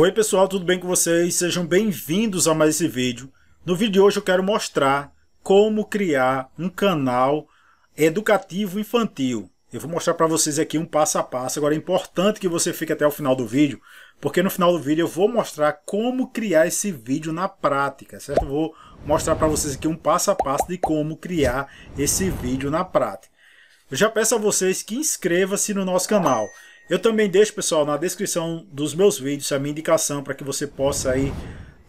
Oi pessoal, tudo bem com vocês? Sejam bem-vindos a mais esse vídeo. No vídeo de hoje eu quero mostrar como criar um canal educativo infantil. Eu vou mostrar para vocês aqui um passo a passo. Agora é importante que você fique até o final do vídeo, porque no final do vídeo eu vou mostrar como criar esse vídeo na prática, certo? Eu vou mostrar para vocês aqui um passo a passo de como criar esse vídeo na prática. Eu já peço a vocês que inscreva-se no nosso canal. Eu também deixo, pessoal, na descrição dos meus vídeos a minha indicação para que você possa aí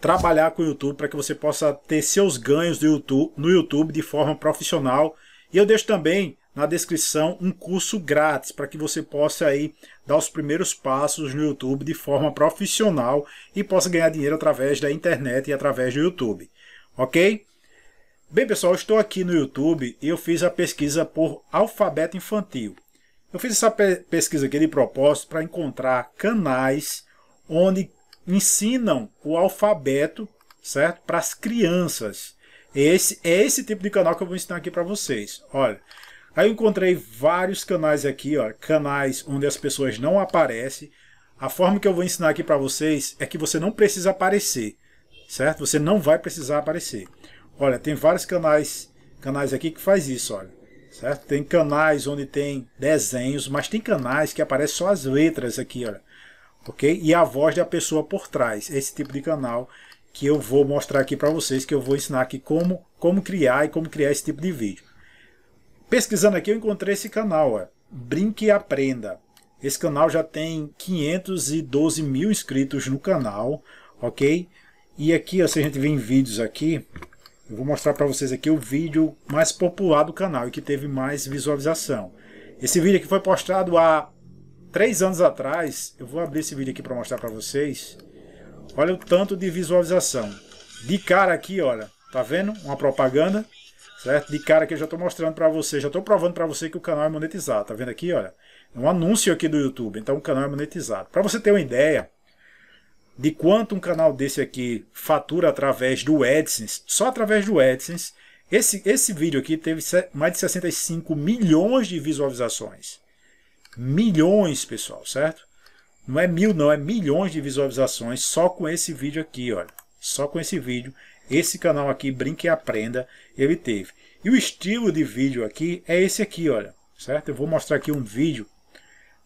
trabalhar com o YouTube, para que você possa ter seus ganhos YouTube, no YouTube de forma profissional. E eu deixo também na descrição um curso grátis para que você possa aí dar os primeiros passos no YouTube de forma profissional e possa ganhar dinheiro através da internet e através do YouTube. Ok? Bem, pessoal, estou aqui no YouTube e eu fiz a pesquisa por alfabeto infantil. Eu fiz essa pesquisa aqui de propósito para encontrar canais onde ensinam o alfabeto, certo? Para as crianças. Esse é esse tipo de canal que eu vou ensinar aqui para vocês. Olha, aí eu encontrei vários canais aqui, ó, canais onde as pessoas não aparecem. A forma que eu vou ensinar aqui para vocês é que você não precisa aparecer, certo? Você não vai precisar aparecer. Olha, tem vários canais, canais aqui que faz isso, olha. Certo? Tem canais onde tem desenhos, mas tem canais que aparecem só as letras aqui, olha. Ok? E a voz da pessoa por trás. Esse tipo de canal que eu vou mostrar aqui para vocês, que eu vou ensinar aqui como, como criar e como criar esse tipo de vídeo. Pesquisando aqui eu encontrei esse canal, ó, Brinque e Aprenda. Esse canal já tem 512 mil inscritos no canal, ok? E aqui, ó, se a gente vê em vídeos aqui, eu vou mostrar para vocês aqui o vídeo mais popular do canal e que teve mais visualização. Esse vídeo aqui foi postado há três anos atrás. Eu vou abrir esse vídeo aqui para mostrar para vocês. Olha o tanto de visualização. De cara aqui, olha, tá vendo? Uma propaganda, certo? De cara que eu já estou mostrando para você, já estou provando para você que o canal é monetizado. Tá vendo aqui, olha? É um anúncio aqui do YouTube, então o canal é monetizado. Para você ter uma ideia, de quanto um canal desse aqui fatura através do AdSense, só através do AdSense, esse, esse vídeo aqui teve mais de 65 milhões de visualizações. Milhões, pessoal, certo? Não é mil, não, é milhões de visualizações só com esse vídeo aqui, olha. Só com esse vídeo, esse canal aqui, Brinque e Aprenda, ele teve. E o estilo de vídeo aqui é esse aqui, olha. Certo? Eu vou mostrar aqui um vídeo.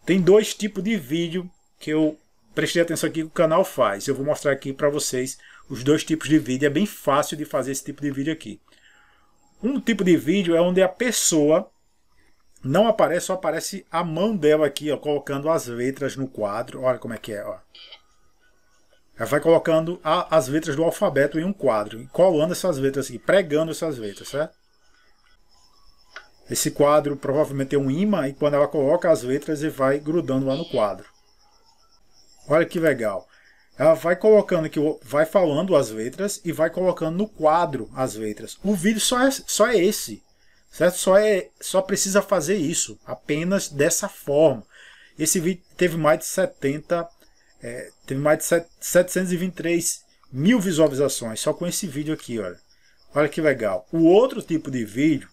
Tem dois tipos de vídeo que eu prestei atenção aqui que o canal faz. Eu vou mostrar aqui para vocês os dois tipos de vídeo. É bem fácil de fazer esse tipo de vídeo aqui. Um tipo de vídeo é onde a pessoa não aparece, só aparece a mão dela aqui, ó, colocando as letras no quadro. Olha como é que é, ó. Ela vai colocando a, as letras do alfabeto em um quadro, colando essas letras aqui, pregando essas letras, certo? Esse quadro provavelmente tem um imã e quando ela coloca as letras, ele vai grudando lá no quadro. Olha que legal. Ela vai colocando aqui, vai falando as letras e vai colocando no quadro as letras. O vídeo só é, só é esse. Certo? Só, é, só precisa fazer isso. Apenas dessa forma. Esse vídeo teve mais de 70. É, teve mais de 723 mil visualizações. Só com esse vídeo aqui, olha. Olha que legal. O outro tipo de vídeo,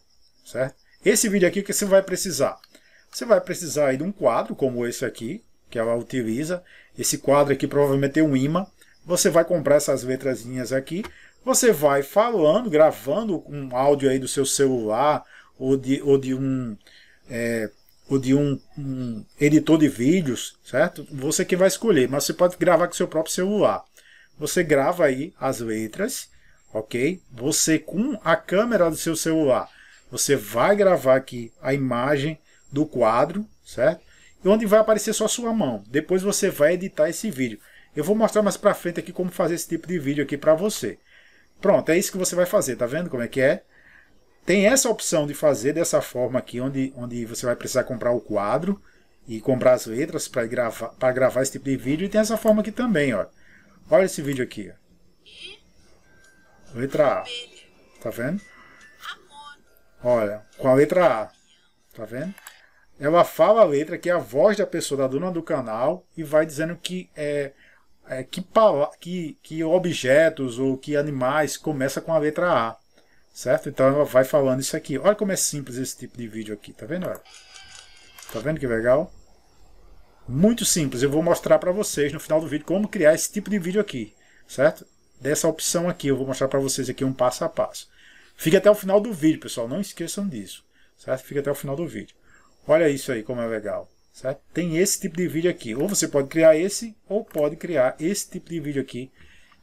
certo? Esse vídeo aqui que você vai precisar. Você vai precisar de um quadro como esse aqui, que ela utiliza. Esse quadro aqui provavelmente tem um imã. Você vai comprar essas letrazinhas aqui. Você vai falando, gravando um áudio aí do seu celular ou de, ou de um é, ou de um, um, editor de vídeos, certo? Você que vai escolher, mas você pode gravar com seu próprio celular. Você grava aí as letras, ok? Você com a câmera do seu celular, você vai gravar aqui a imagem do quadro, certo? Onde vai aparecer só a sua mão. Depois você vai editar esse vídeo. Eu vou mostrar mais pra frente aqui como fazer esse tipo de vídeo aqui para você. Pronto, é isso que você vai fazer, tá vendo como é que é? Tem essa opção de fazer dessa forma aqui, onde, onde você vai precisar comprar o quadro e comprar as letras para gravar, para gravar esse tipo de vídeo. E tem essa forma aqui também, ó. Olha esse vídeo aqui. Ó. Letra A. Tá vendo? Olha, com a letra A. Tá vendo? Ela fala a letra, que é a voz da pessoa, da dona do canal, e vai dizendo que é, é que, que, que objetos ou que animais começa com a letra A. Certo? Então ela vai falando isso aqui. Olha como é simples esse tipo de vídeo aqui, tá vendo? Olha. Tá vendo que legal? Muito simples, eu vou mostrar para vocês no final do vídeo como criar esse tipo de vídeo aqui, certo? Dessa opção aqui, eu vou mostrar para vocês aqui um passo a passo. Fique até o final do vídeo, pessoal, não esqueçam disso, certo? Fique até o final do vídeo. Olha isso aí como é legal, certo? Tem esse tipo de vídeo aqui, ou você pode criar esse, ou pode criar esse tipo de vídeo aqui,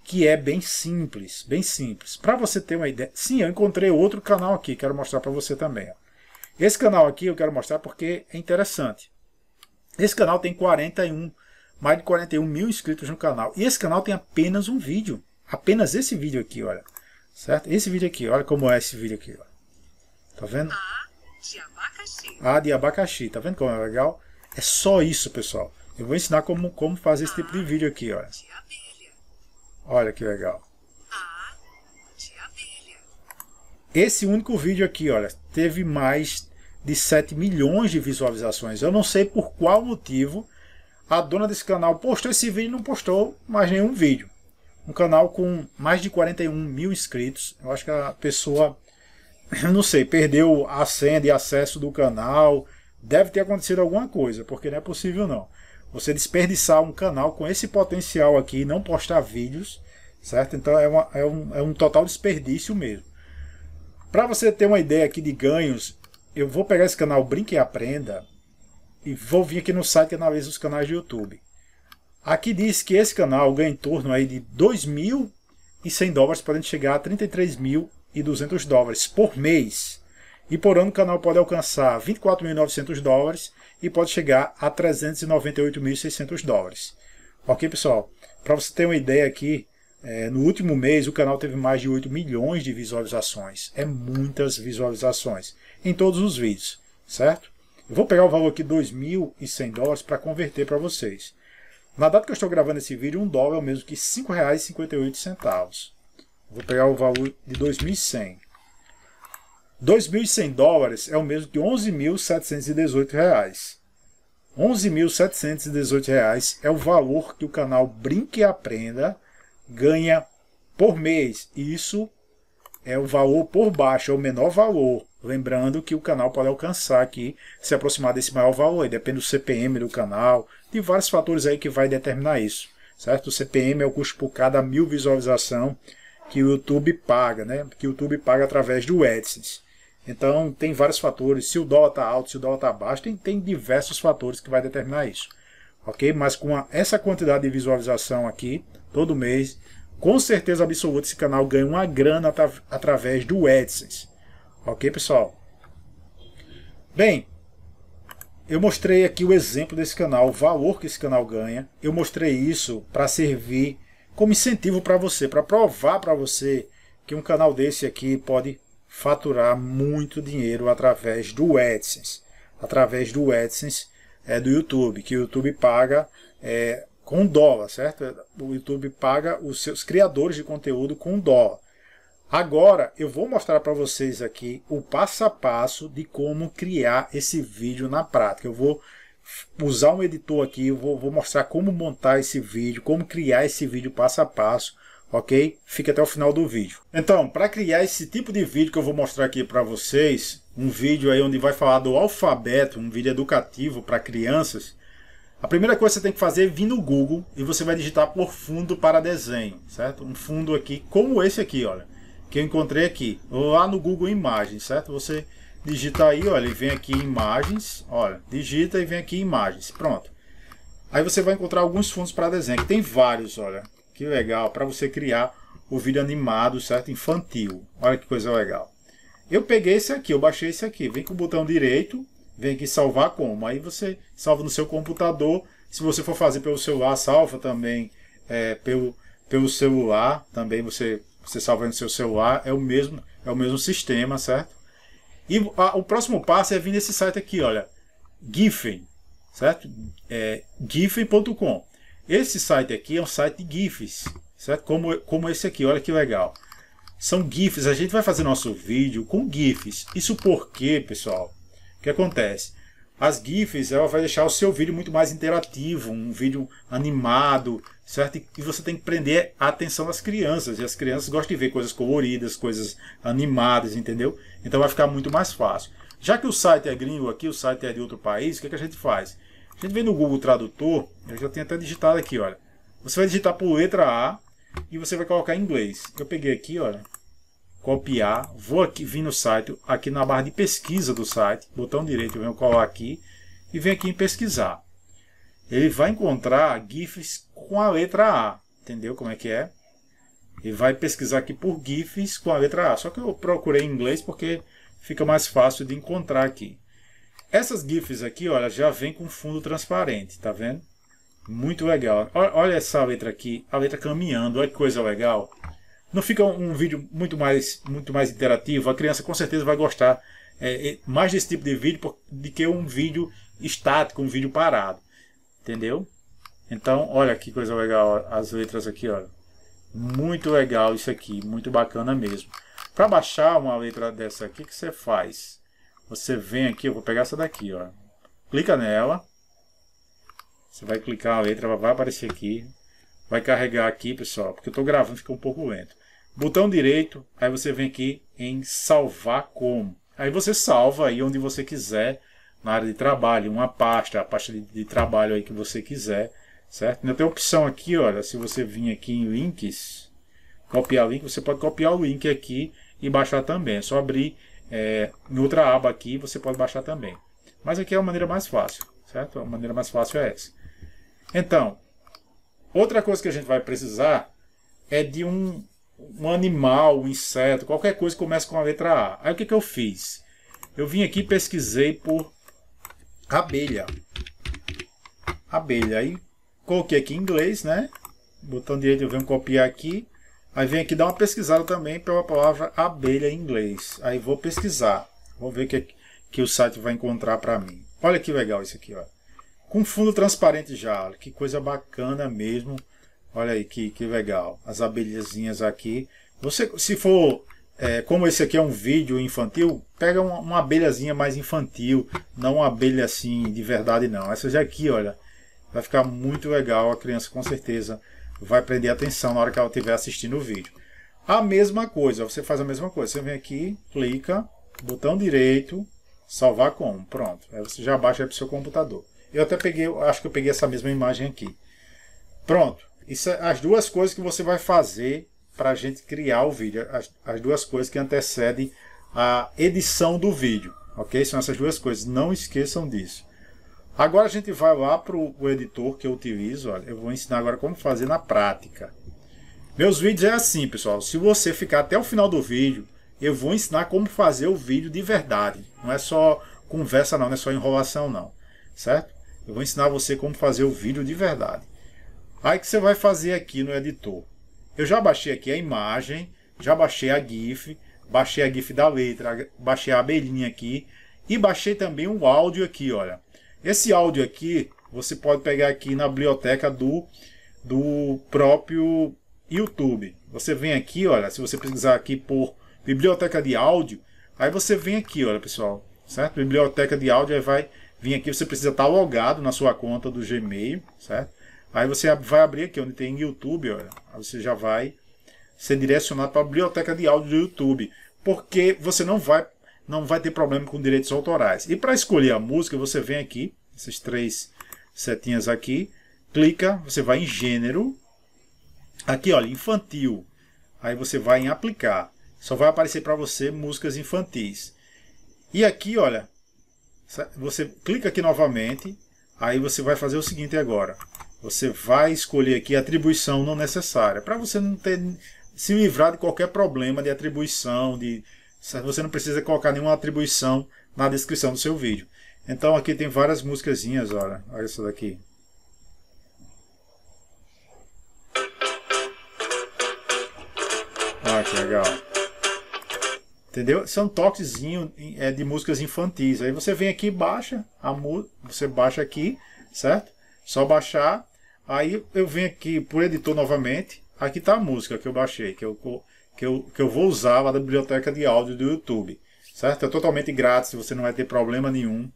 que é bem simples, bem simples. Para você ter uma ideia, sim, eu encontrei outro canal aqui, quero mostrar para você também. Ó. Esse canal aqui eu quero mostrar porque é interessante. Esse canal tem 41, mais de 41 mil inscritos no canal. E esse canal tem apenas um vídeo. Apenas esse vídeo aqui, olha. Certo? Esse vídeo aqui, olha como é esse vídeo aqui. Ó. Tá vendo? A de abacaxi. A de abacaxi. Tá vendo como é legal? É só isso, pessoal. Eu vou ensinar como, como fazer esse tipo de vídeo aqui, olha. Olha que legal. Esse único vídeo aqui, olha, teve mais de 7 milhões de visualizações. Eu não sei por qual motivo a dona desse canal postou esse vídeo e não postou mais nenhum vídeo. Um canal com mais de 41 mil inscritos. Eu acho que a pessoa, não sei, perdeu a senha de acesso do canal. Deve ter acontecido alguma coisa, porque não é possível não. Você desperdiçar um canal com esse potencial aqui e não postar vídeos, certo? Então é, uma, é, um, é um total desperdício mesmo. Para você ter uma ideia aqui de ganhos, eu vou pegar esse canal Brinque e Aprenda e vou vir aqui no site que analisa os canais de YouTube. Aqui diz que esse canal ganha em torno aí de 2.100 dólares, podendo chegar a 33.200 dólares por mês. E por ano o canal pode alcançar 24.900 dólares e pode chegar a 398.600 dólares. Ok, pessoal? Para você ter uma ideia aqui, é, no último mês o canal teve mais de 8 milhões de visualizações. É muitas visualizações em todos os vídeos, certo? Eu vou pegar o valor aqui 2.100 dólares para converter para vocês. Na data que eu estou gravando esse vídeo, um dólar é o mesmo que R$ 5,58. Vou pegar o valor de 2.100. 2.100 dólares é o mesmo que 11.718 reais. 11.718 reais é o valor que o canal Brinque e Aprenda ganha por mês. Isso é o valor por baixo, é o menor valor. Lembrando que o canal pode alcançar aqui, se aproximar desse maior valor, depende do CPM do canal, de vários fatores aí que vai determinar isso, certo? O CPM é o custo por cada mil visualização que o YouTube paga, né? Que o YouTube paga através do AdSense. Então tem vários fatores, se o dólar está alto, se o dólar está baixo, tem, tem diversos fatores que vai determinar isso, ok? Mas com a, essa quantidade de visualização aqui, todo mês, com certeza absoluta esse canal ganha uma grana através do AdSense. Ok, pessoal? Bem, eu mostrei aqui o exemplo desse canal, o valor que esse canal ganha. Eu mostrei isso para servir como incentivo para você, para provar para você que um canal desse aqui pode faturar muito dinheiro através do AdSense. Através do AdSense é, do YouTube, que o YouTube paga é, com dólar, certo? O YouTube paga os seus criadores de conteúdo com dólar. Agora eu vou mostrar para vocês aqui o passo a passo de como criar esse vídeo na prática. Eu vou usar um editor aqui, vou, vou mostrar como montar esse vídeo, como criar esse vídeo passo a passo, ok? Fique até o final do vídeo. Então, para criar esse tipo de vídeo que eu vou mostrar aqui para vocês, um vídeo aí onde vai falar do alfabeto, um vídeo educativo para crianças, a primeira coisa que você tem que fazer é vir no Google e você vai digitar por fundo para desenho, certo? Um fundo aqui como esse aqui, olha que eu encontrei aqui, lá no Google Imagens, certo? Você digita aí, olha, e vem aqui imagens, olha, digita e vem aqui imagens, pronto. Aí você vai encontrar alguns fundos para desenho, que tem vários, olha, que legal, para você criar o vídeo animado, certo? Infantil, olha que coisa legal. Eu peguei esse aqui, eu baixei esse aqui, vem com o botão direito, vem aqui salvar como, aí você salva no seu computador, se você for fazer pelo celular, salva também é, pelo, pelo celular, também você você salva no seu celular, é o mesmo, é o mesmo sistema, certo? E a, o próximo passo é vir nesse site aqui, olha, Giffen, certo? É, Giffen.com. Esse site aqui é um site de GIFs, certo? Como, como esse aqui, olha que legal. São GIFs, a gente vai fazer nosso vídeo com GIFs. Isso porque, pessoal, o que acontece? As GIFs ela vai deixar o seu vídeo muito mais interativo, um vídeo animado, certo? E você tem que prender a atenção das crianças. E as crianças gostam de ver coisas coloridas, coisas animadas, entendeu? Então vai ficar muito mais fácil. Já que o site é gringo aqui, o site é de outro país, o que, é que a gente faz? A gente vem no Google Tradutor, eu já tenho até digitado aqui, olha. Você vai digitar por letra A e você vai colocar em inglês. Eu peguei aqui, olha, copiar, vou aqui, vir no site, aqui na barra de pesquisa do site, botão direito, eu venho colar aqui e venho aqui em pesquisar. Ele vai encontrar GIFs com a letra A, entendeu como é que é? Ele vai pesquisar aqui por GIFs com a letra A, só que eu procurei em inglês porque fica mais fácil de encontrar aqui. Essas GIFs aqui, olha, já vem com fundo transparente, tá vendo? Muito legal. Olha essa letra aqui, a letra caminhando, olha que coisa legal. Não fica um vídeo muito mais, muito mais interativo, a criança com certeza vai gostar é, é mais desse tipo de vídeo do que um vídeo estático, um vídeo parado. Entendeu? Então, olha que coisa legal as letras aqui, olha. Muito legal isso aqui, muito bacana mesmo. Para baixar uma letra dessa aqui, o que você faz? Você vem aqui, eu vou pegar essa daqui, ó. Clica nela. Você vai clicar a letra, vai aparecer aqui. Vai carregar aqui, pessoal, porque eu estou gravando, fica um pouco lento. Botão direito, aí você vem aqui em salvar como. Aí você salva aí onde você quiser, na área de trabalho, uma pasta, a pasta de, de trabalho aí que você quiser, certo? Ainda tem opção aqui, olha, se você vir aqui em links, copiar link, você pode copiar o link aqui e baixar também. É só abrir é, em outra aba aqui, você pode baixar também. Mas aqui é a maneira mais fácil, certo? A maneira mais fácil é essa. Então, outra coisa que a gente vai precisar é de um, um animal, um inseto, qualquer coisa que comece com a letra A. Aí o que, que eu fiz? Eu vim aqui pesquisei por abelha. Abelha. Aí coloquei aqui em inglês, né? Botão direito eu venho copiar aqui. Aí vem aqui dar uma pesquisada também pela palavra abelha em inglês. Aí vou pesquisar. Vou ver o que, que o site vai encontrar para mim. Olha que legal isso aqui, ó. Com fundo transparente já. Que coisa bacana mesmo. Olha aí que, que legal. As abelhazinhas aqui. Você, se for, é, como esse aqui é um vídeo infantil, pega uma, uma abelhazinha mais infantil. Não uma abelha assim de verdade não. Essa já aqui, olha. Vai ficar muito legal. A criança com certeza vai prender atenção na hora que ela estiver assistindo o vídeo. A mesma coisa, você faz a mesma coisa. Você vem aqui, clica, botão direito, salvar como. Pronto. Aí você já baixa para o seu computador. Eu até peguei, acho que eu peguei essa mesma imagem aqui. Pronto. Isso é as duas coisas que você vai fazer para a gente criar o vídeo. As, as duas coisas que antecedem a edição do vídeo. Ok? São essas duas coisas. Não esqueçam disso. Agora a gente vai lá para o editor que eu utilizo. Olha, eu vou ensinar agora como fazer na prática. Meus vídeos é assim, pessoal. Se você ficar até o final do vídeo, eu vou ensinar como fazer o vídeo de verdade. Não é só conversa não, não é só enrolação não. Certo? Eu vou ensinar você como fazer o vídeo de verdade. Aí que você vai fazer aqui no editor. Eu já baixei aqui a imagem, já baixei a GIF, baixei a GIF da letra, baixei a abelhinha aqui e baixei também o áudio aqui, olha. Esse áudio aqui, você pode pegar aqui na biblioteca do, do próprio YouTube. Você vem aqui, olha, se você pesquisar aqui por biblioteca de áudio, aí você vem aqui, olha pessoal, certo? Biblioteca de áudio, aí vai vir aqui, você precisa estar logado na sua conta do Gmail, certo? Aí você vai abrir aqui onde tem YouTube, olha, aí você já vai ser direcionado para a biblioteca de áudio do YouTube, porque você não vai não vai ter problema com direitos autorais. E para escolher a música, você vem aqui, essas três setinhas aqui, clica, você vai em gênero, aqui olha, infantil, aí você vai em aplicar, só vai aparecer para você músicas infantis. E aqui, olha, você clica aqui novamente, aí você vai fazer o seguinte agora, você vai escolher aqui atribuição não necessária, para você não ter se livrar de qualquer problema de atribuição, de você não precisa colocar nenhuma atribuição na descrição do seu vídeo. Então aqui tem várias músicazinhas, olha, olha essa daqui. Ah, que legal. Entendeu? São toquezinhos é, de músicas infantis. Aí você vem aqui baixa a você baixa aqui, certo? Só baixar. Aí eu venho aqui por editor novamente. Aqui está a música que eu baixei, que eu que eu, que eu vou usar lá da biblioteca de áudio do YouTube. Certo? É totalmente grátis, você não vai ter problema nenhum.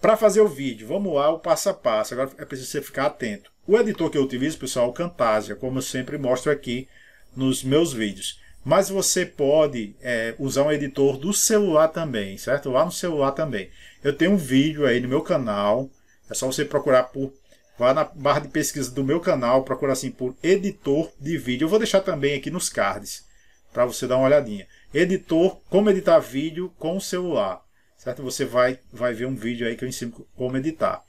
Para fazer o vídeo, vamos lá, o passo a passo. Agora é preciso você ficar atento. O editor que eu utilizo, pessoal, é o Camtasia, como eu sempre mostro aqui nos meus vídeos. Mas você pode é, usar um editor do celular também, certo? Lá no celular também. Eu tenho um vídeo aí no meu canal, É só você procurar por. Vá na barra de pesquisa do meu canal, procurar assim por editor de vídeo. Eu vou deixar também aqui nos cards para você dar uma olhadinha. Editor, como editar vídeo com o celular. Certo? Você vai, vai ver um vídeo aí que eu ensino como editar.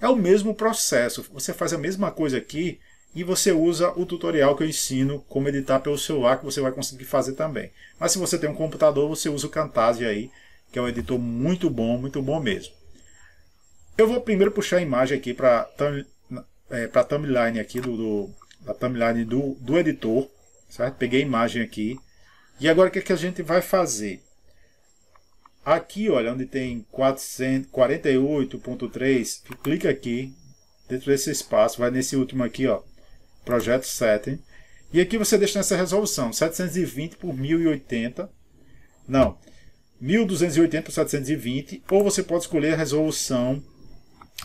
É o mesmo processo. Você faz a mesma coisa aqui e você usa o tutorial que eu ensino como editar pelo celular que você vai conseguir fazer também. Mas se você tem um computador, você usa o Camtasia aí, que é um editor muito bom, muito bom mesmo. Eu vou primeiro puxar a imagem aqui para é, a timeline aqui do, do, da timeline do, do editor, certo? Peguei a imagem aqui. E agora o que, é que a gente vai fazer? Aqui, olha, onde tem 48.3, clica aqui, dentro desse espaço, vai nesse último aqui, ó, Projeto Setting. E aqui você deixa nessa resolução, 720 por 1080, não, 1280 por 720, ou você pode escolher a resolução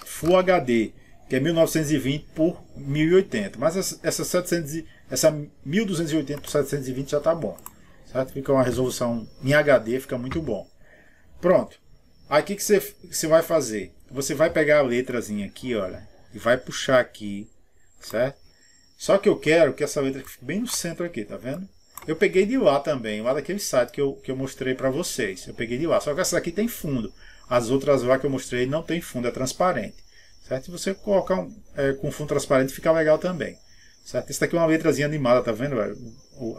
Full HD, que é 1920 por 1080. Mas essa, essa, 700, essa 1280 por 720 já está bom. Certo? Fica uma resolução em HD, fica muito bom. Pronto. Aí que, que você, você vai fazer? Você vai pegar a letrazinha aqui, olha, e vai puxar aqui, certo? Só que eu quero que essa letra fique bem no centro aqui, tá vendo? Eu peguei de lá também, lá daquele site que eu, que eu mostrei para vocês. Eu peguei de lá, só que essa daqui tem fundo. As outras lá que eu mostrei não tem fundo, é transparente. Certo? Se você colocar um, é, com fundo transparente fica legal também. Certo? Isso daqui é uma letrazinha animada, tá vendo?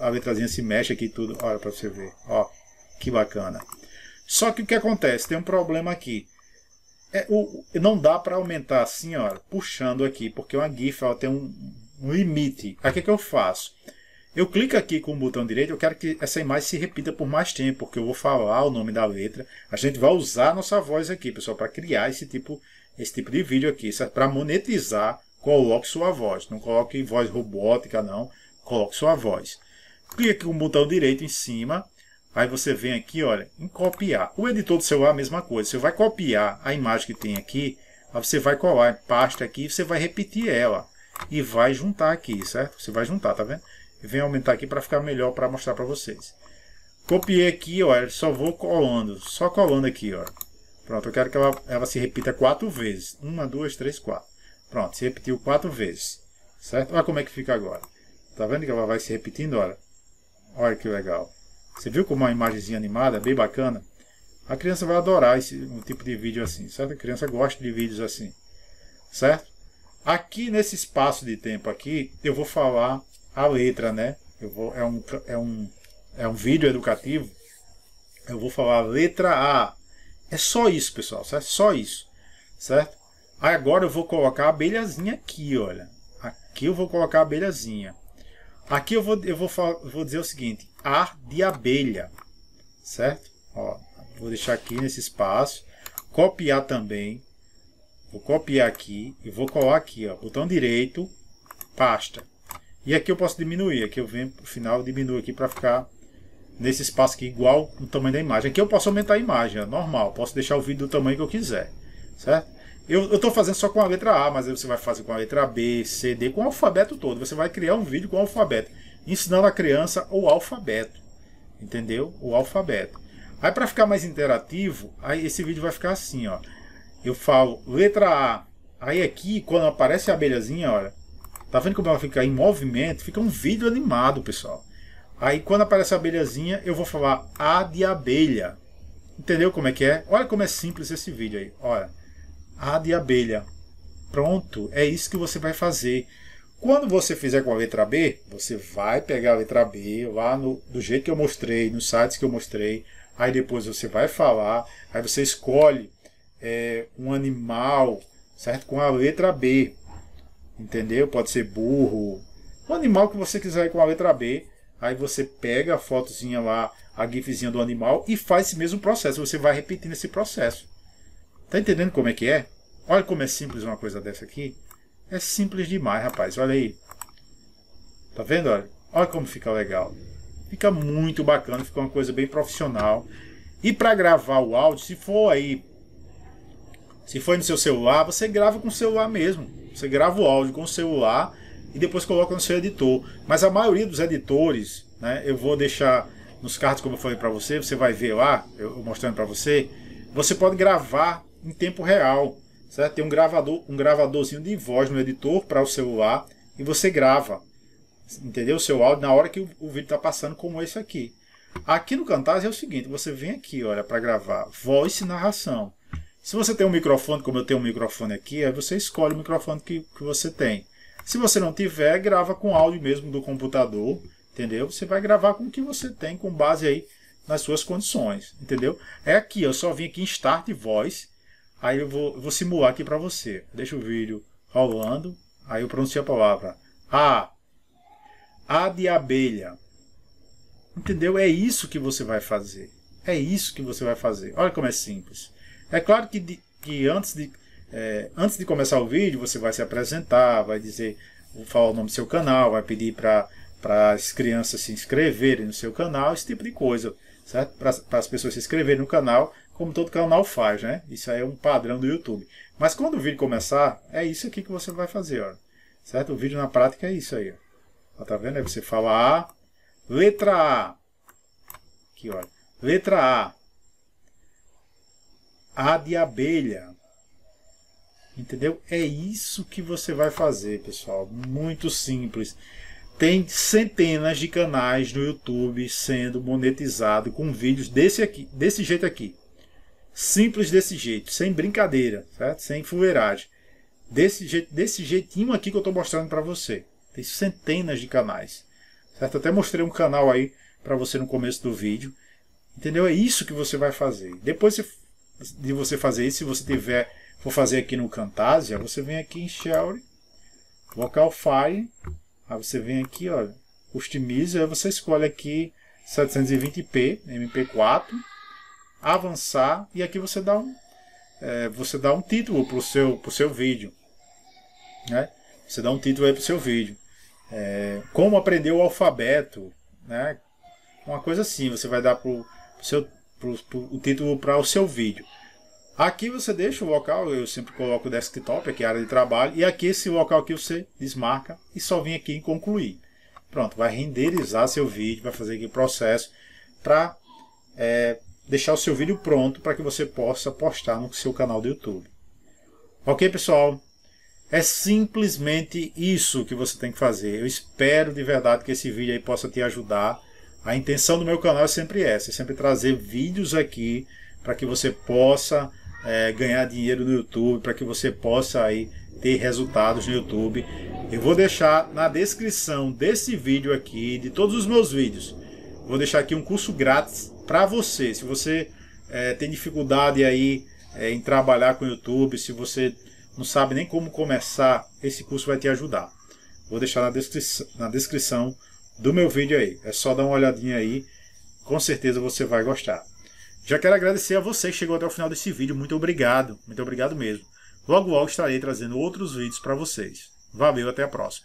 A letrazinha se mexe aqui tudo. Olha para você ver. Ó, que bacana. Só que o que acontece? Tem um problema aqui. É, o, não dá para aumentar assim, ó, puxando aqui, porque uma GIF ela tem um limite. Aí o que, que eu faço? Eu clico aqui com o botão direito, eu quero que essa imagem se repita por mais tempo, porque eu vou falar o nome da letra. A gente vai usar a nossa voz aqui, pessoal, para criar esse tipo, esse tipo de vídeo aqui. Para monetizar, coloque sua voz. Não coloque voz robótica, não. Coloque sua voz. Clique aqui com o botão direito em cima. Aí você vem aqui, olha, em copiar. O editor do celular é a mesma coisa. Você vai copiar a imagem que tem aqui, aí você vai colar em pasta aqui e você vai repetir ela. E vai juntar aqui, certo? Você vai juntar, tá vendo? Vem aumentar aqui para ficar melhor para mostrar para vocês. Copiei aqui, ó, só vou colando, só colando aqui, ó. Pronto, eu quero que ela, ela se repita quatro vezes. Uma, duas, três, quatro. Pronto, se repetiu quatro vezes. Certo? Olha como é que fica agora. Tá vendo que ela vai se repetindo, olha? Olha que legal. Você viu como uma imagenzinha animada, bem bacana? A criança vai adorar esse um tipo de vídeo assim, certo? A criança gosta de vídeos assim, certo? Aqui nesse espaço de tempo aqui, eu vou falar a letra, né? Eu vou, é, um, é, um, é um vídeo educativo. Eu vou falar a letra A. É só isso, pessoal, certo? Só isso, certo? Agora eu vou colocar a abelhazinha aqui, olha. Aqui eu vou colocar a abelhazinha. Aqui eu vou, eu vou, vou dizer o seguinte: ar de abelha, certo? Ó, vou deixar aqui nesse espaço, copiar também. Vou copiar aqui e vou colar aqui, ó, botão direito, pasta. E aqui eu posso diminuir, aqui eu venho para o final, diminuo aqui para ficar nesse espaço aqui igual o tamanho da imagem. Aqui eu posso aumentar a imagem, é normal, posso deixar o vídeo do tamanho que eu quiser, certo? Eu estou fazendo só com a letra A, mas aí você vai fazer com a letra B, C, D, com o alfabeto todo. Você vai criar um vídeo com o alfabeto, ensinando a criança o alfabeto. Entendeu? O alfabeto. Aí para ficar mais interativo, aí esse vídeo vai ficar assim, ó. Eu falo letra A. Aí aqui, quando aparece a abelhazinha, olha. Tá vendo como ela fica em movimento? Fica um vídeo animado, pessoal. Aí quando aparece a abelhazinha, eu vou falar A de abelha. Entendeu como é que é? Olha como é simples esse vídeo aí. Olha. A de abelha. Pronto, é isso que você vai fazer. Quando você fizer com a letra B, você vai pegar a letra B lá no, do jeito que eu mostrei, nos sites que eu mostrei. Aí depois você vai falar, aí você escolhe é, um animal, certo? Com a letra B. Entendeu? Pode ser burro. O animal que você quiser com a letra B. Aí você pega a fotozinha lá, a gifzinha do animal e faz esse mesmo processo. Você vai repetindo esse processo. Tá entendendo como é que é? Olha como é simples uma coisa dessa aqui. É simples demais, rapaz. Olha aí. Tá vendo? Olha, olha como fica legal. Fica muito bacana, fica uma coisa bem profissional. E para gravar o áudio, se for aí, se for no seu celular, você grava com o celular mesmo. Você grava o áudio com o celular e depois coloca no seu editor. Mas a maioria dos editores, né, eu vou deixar nos cards como eu falei para você, você vai ver lá, eu mostrando para você, você pode gravar em tempo real. certo? Tem um gravador, um gravadorzinho de voz no editor para o celular e você grava, entendeu? O seu áudio na hora que o, o vídeo está passando, como esse aqui. Aqui no Camtasia é o seguinte, você vem aqui, olha, para gravar voice e narração. Se você tem um microfone, como eu tenho um microfone aqui, aí você escolhe o microfone que, que você tem. Se você não tiver, grava com áudio mesmo do computador, entendeu? Você vai gravar com o que você tem, com base aí nas suas condições, entendeu? É aqui, eu só vim aqui em Start Voice, aí eu vou, vou simular aqui para você. Deixa o vídeo rolando, aí eu pronuncio a palavra A. A de abelha. Entendeu? É isso que você vai fazer. É isso que você vai fazer. Olha como é simples. É claro que, de, que antes, de, é, antes de começar o vídeo, você vai se apresentar, vai dizer, falar o nome do seu canal, vai pedir para as crianças se inscreverem no seu canal, esse tipo de coisa, certo? Para as pessoas se inscreverem no canal, como todo canal faz, né? Isso aí é um padrão do YouTube. Mas quando o vídeo começar, é isso aqui que você vai fazer, ó. Certo? O vídeo na prática é isso aí, ó. Tá vendo? Aí você fala A, letra A. Aqui, olha. Letra A. A de abelha. Entendeu? É isso que você vai fazer, pessoal. Muito simples. Tem centenas de canais no YouTube sendo monetizado com vídeos desse aqui, desse jeito aqui. Simples desse jeito, sem brincadeira, certo? Sem fuleiragem. Desse, jeito, desse jeitinho aqui que eu estou mostrando para você. Tem centenas de canais. Certo? Até mostrei um canal aí para você no começo do vídeo. Entendeu? É isso que você vai fazer. Depois você de você fazer isso, se você tiver, for fazer aqui no Camtasia, você vem aqui em Shelly, Vocal File, aí você vem aqui, ó, customize, aí você escolhe aqui 720p, MP4, avançar, e aqui você dá um, é, você dá um título para o seu, pro seu vídeo. Né? Você dá um título para o seu vídeo. É, como aprender o alfabeto, né? Uma coisa assim, você vai dar para o seu pro, pro, o título para o seu vídeo. Aqui você deixa o local, eu sempre coloco desktop, aqui a área de trabalho, e aqui esse local aqui você desmarca e só vem aqui em concluir. Pronto, vai renderizar seu vídeo, vai fazer aqui o processo para é, deixar o seu vídeo pronto para que você possa postar no seu canal do YouTube. Ok, pessoal? É simplesmente isso que você tem que fazer. Eu espero de verdade que esse vídeo aí possa te ajudar a intenção do meu canal é sempre essa, é sempre trazer vídeos aqui para que você possa é, ganhar dinheiro no YouTube, para que você possa aí ter resultados no YouTube. Eu vou deixar na descrição desse vídeo aqui, de todos os meus vídeos, vou deixar aqui um curso grátis para você. Se você é, tem dificuldade aí é, em trabalhar com o YouTube, se você não sabe nem como começar, esse curso vai te ajudar. Vou deixar na, descri na descrição do meu vídeo aí. É só dar uma olhadinha aí, com certeza você vai gostar. Já quero agradecer a você que chegou até o final desse vídeo, muito obrigado, muito obrigado mesmo. Logo logo estarei trazendo outros vídeos para vocês. Valeu, até a próxima.